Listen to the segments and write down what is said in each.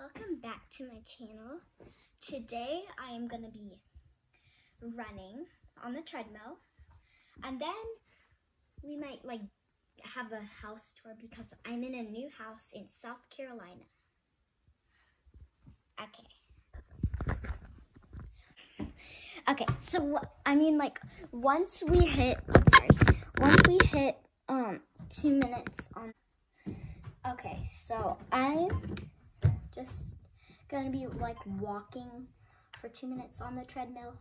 Welcome back to my channel. Today I am going to be running on the treadmill and then we might like have a house tour because I'm in a new house in South Carolina. Okay. Okay, so I mean like once we hit sorry, once we hit um 2 minutes on Okay, so I'm just gonna be like walking for two minutes on the treadmill.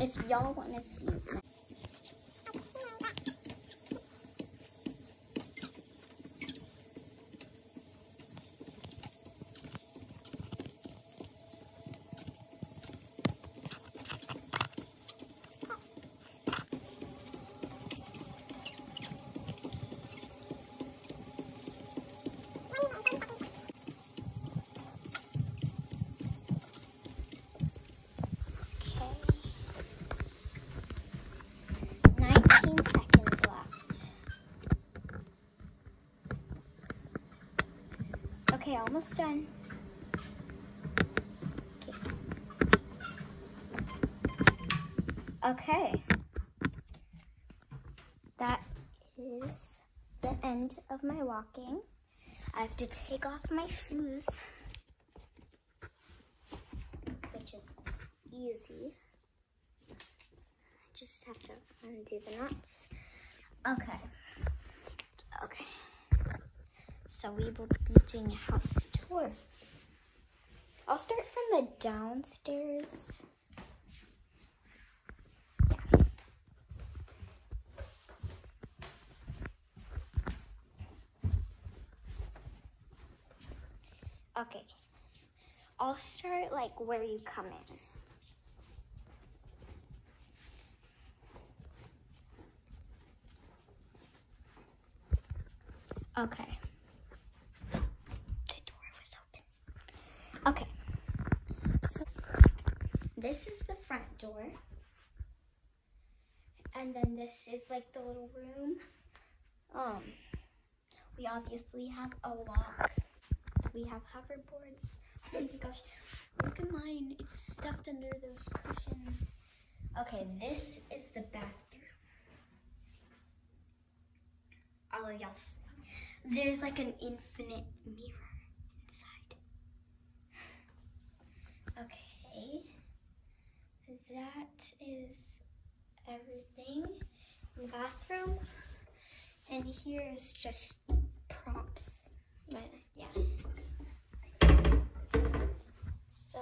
If y'all wanna see Okay, almost done. Okay. That is the end of my walking. I have to take off my shoes, which is easy. I just have to undo the knots. Okay so we will be doing a house tour. I'll start from the downstairs. Okay. I'll start like where you come in. Okay. Okay. So this is the front door. And then this is like the little room. Um, we obviously have a lock. We have hoverboards. Oh my gosh, look at mine. It's stuffed under those cushions. Okay, this is the bathroom. Oh, yes. There's like an infinite mirror. Inside. Okay, that is everything. in Bathroom, and here is just props. But yeah. So,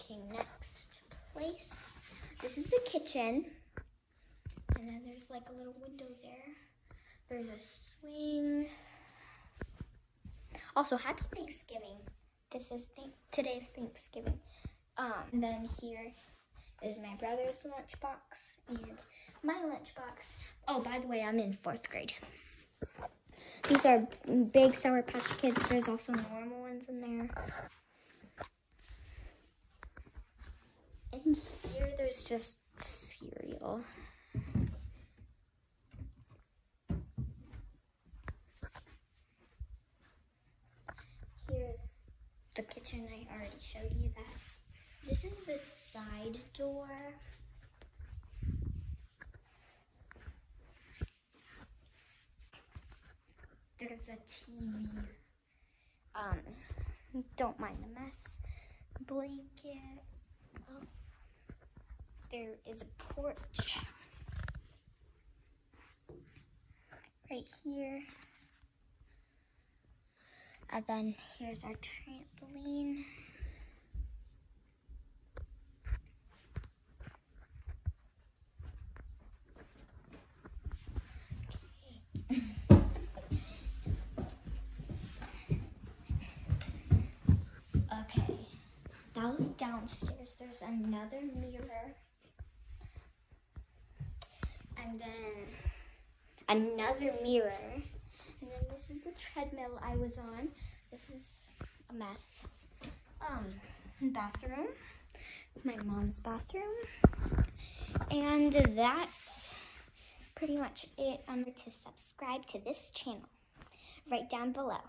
okay, next place. This is the kitchen. And then there's like a little window there. There's a swing. Also, happy Thanksgiving. This is th today's Thanksgiving. Um, then here is my brother's lunchbox and my lunchbox. Oh, by the way, I'm in fourth grade. These are big Sour Patch Kids. There's also normal ones in there. And here there's just cereal. Here's the kitchen, I already showed you that. This is the side door. There's a TV. Um, don't mind the mess. Blanket. Oh. There is a porch. Right here. And then here's our trampoline. okay, that was downstairs. There's another mirror. And then another mirror. And then this is the treadmill I was on. This is a mess. Um, bathroom, my mom's bathroom. And that's pretty much it. I'm going to subscribe to this channel right down below.